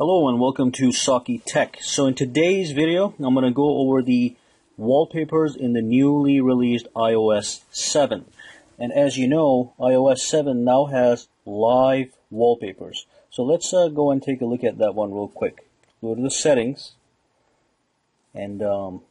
Hello and welcome to Saki Tech. So in today's video, I'm going to go over the wallpapers in the newly released iOS 7. And as you know, iOS 7 now has live wallpapers. So let's uh, go and take a look at that one real quick. Go to the settings, and um,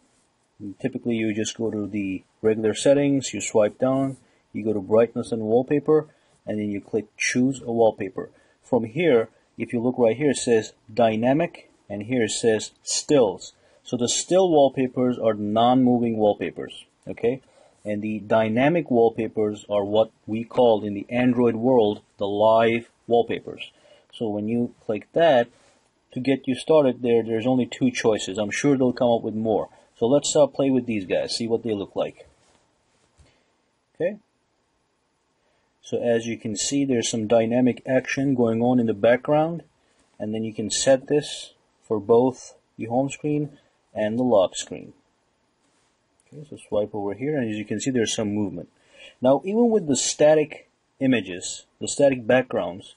typically you just go to the regular settings, you swipe down, you go to brightness and wallpaper, and then you click choose a wallpaper. From here, if you look right here, it says dynamic, and here it says stills. So the still wallpapers are non-moving wallpapers, okay? And the dynamic wallpapers are what we call in the Android world the live wallpapers. So when you click that, to get you started there, there's only two choices. I'm sure they'll come up with more. So let's uh, play with these guys, see what they look like. Okay. So as you can see, there's some dynamic action going on in the background. And then you can set this for both the home screen and the lock screen. Okay, so swipe over here, and as you can see, there's some movement. Now, even with the static images, the static backgrounds,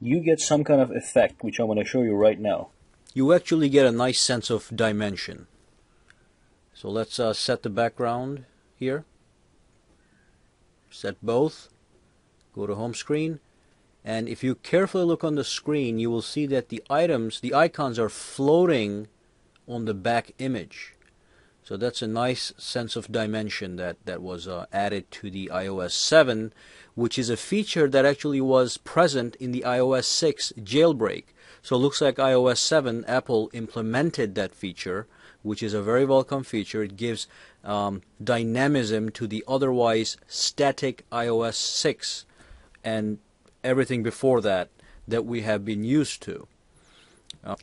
you get some kind of effect, which I'm going to show you right now. You actually get a nice sense of dimension. So let's uh, set the background here. Set both. Go to home screen. And if you carefully look on the screen, you will see that the items, the icons are floating on the back image. So that's a nice sense of dimension that, that was uh, added to the iOS 7, which is a feature that actually was present in the iOS 6 jailbreak. So it looks like iOS 7, Apple implemented that feature, which is a very welcome feature. It gives um, dynamism to the otherwise static iOS 6 and everything before that that we have been used to. Uh,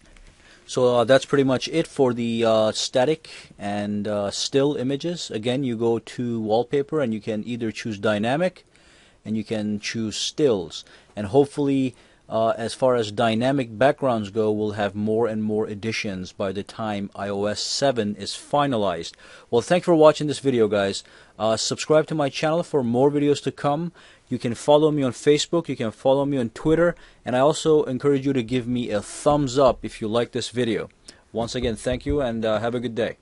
so uh, that's pretty much it for the uh, static and uh, still images. Again, you go to wallpaper and you can either choose dynamic and you can choose stills. And hopefully, uh, as far as dynamic backgrounds go, we'll have more and more additions by the time iOS 7 is finalized. Well, thanks for watching this video, guys. Uh, subscribe to my channel for more videos to come. You can follow me on Facebook, you can follow me on Twitter, and I also encourage you to give me a thumbs up if you like this video. Once again, thank you and uh, have a good day.